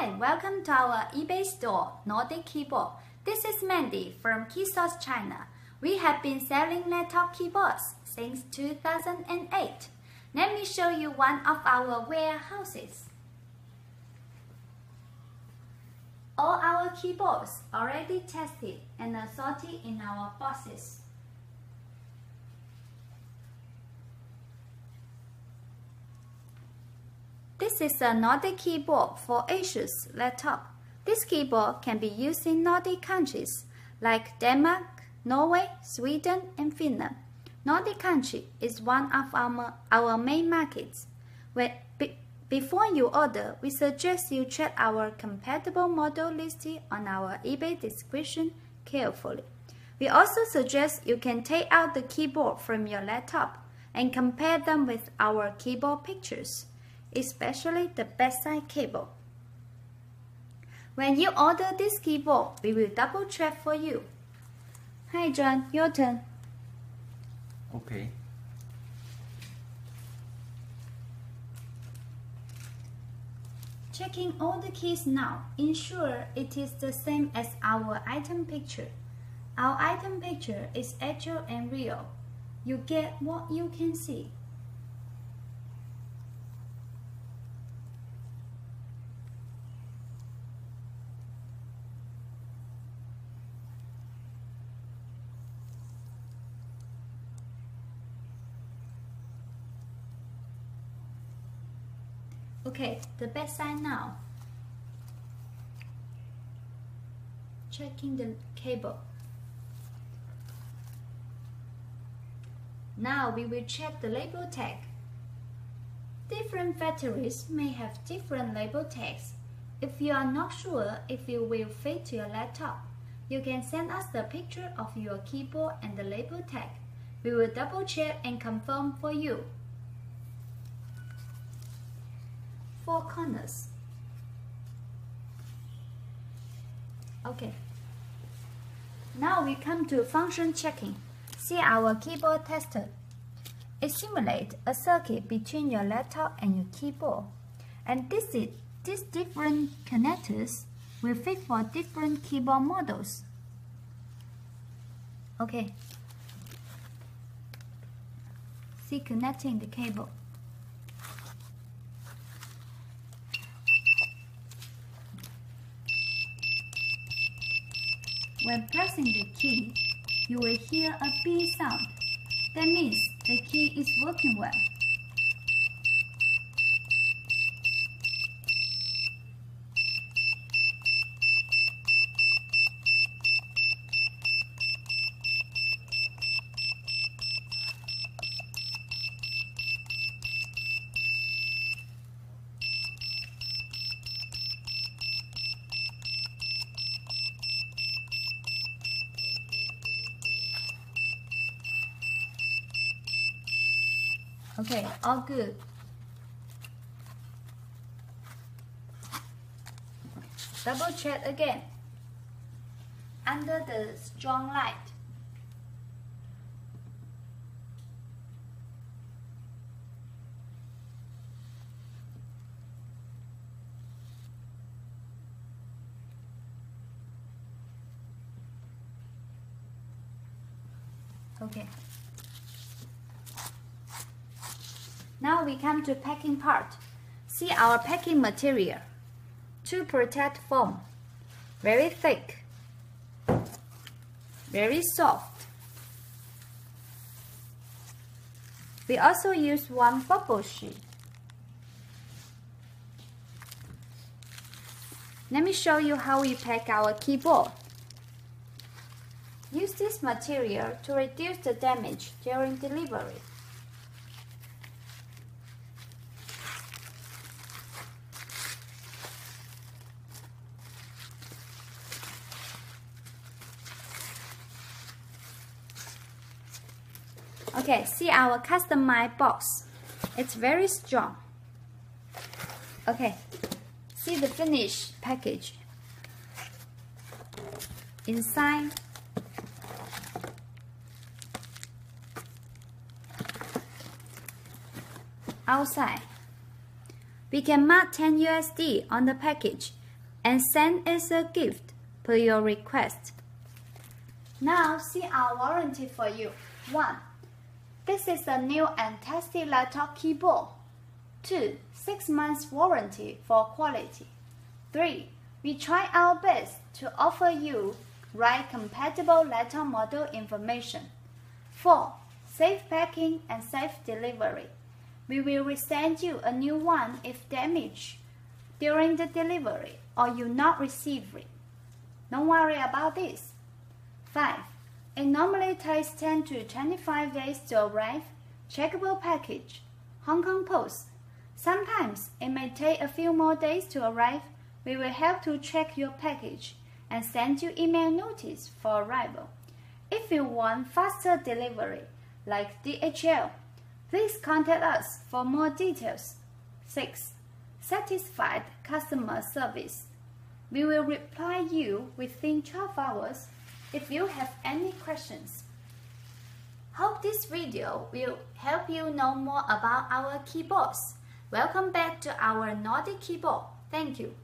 Hi, welcome to our eBay store, Nordic Keyboard. This is Mandy from Keysource China. We have been selling laptop keyboards since 2008. Let me show you one of our warehouses. All our keyboards already tested and sorted in our boxes. This is a Nordic keyboard for Asus laptop. This keyboard can be used in Nordic countries like Denmark, Norway, Sweden, and Finland. Nordic country is one of our, our main markets. When, be, before you order, we suggest you check our compatible model listing on our eBay description carefully. We also suggest you can take out the keyboard from your laptop and compare them with our keyboard pictures especially the backside cable. When you order this keyboard, we will double check for you. Hi John, your turn. Okay. Checking all the keys now, ensure it is the same as our item picture. Our item picture is actual and real. You get what you can see. Okay, the back side now. Checking the cable. Now we will check the label tag. Different factories may have different label tags. If you are not sure if it will fit to your laptop, you can send us the picture of your keyboard and the label tag. We will double check and confirm for you. Four corners. Okay. Now we come to function checking. See our keyboard tester. It simulates a circuit between your laptop and your keyboard. And this is, these different connectors will fit for different keyboard models. Okay. See connecting the cable. When pressing the key, you will hear a beep sound. That means the key is working well. Okay, all good. Double check again. Under the strong light. Okay. Now we come to packing part. See our packing material. To protect foam. Very thick. Very soft. We also use one bubble sheet. Let me show you how we pack our keyboard. Use this material to reduce the damage during delivery. Okay, see our customized box. It's very strong. Okay, see the finished package. Inside, outside. We can mark 10 USD on the package. and send as a gift per your request. Now see our warranty for you. 1. This is a new and tested laptop keyboard. 2. 6 months warranty for quality. 3. We try our best to offer you right compatible laptop model information. 4. Safe packing and safe delivery. We will resend you a new one if damaged during the delivery or you not receive it. Don't worry about this. 5. It normally takes 10 to 25 days to arrive. Checkable package. Hong Kong Post. Sometimes it may take a few more days to arrive. We will help to check your package and send you email notice for arrival. If you want faster delivery, like DHL, please contact us for more details. 6. Satisfied customer service. We will reply you within 12 hours if you have any questions. Hope this video will help you know more about our keyboards. Welcome back to our Nordic keyboard. Thank you.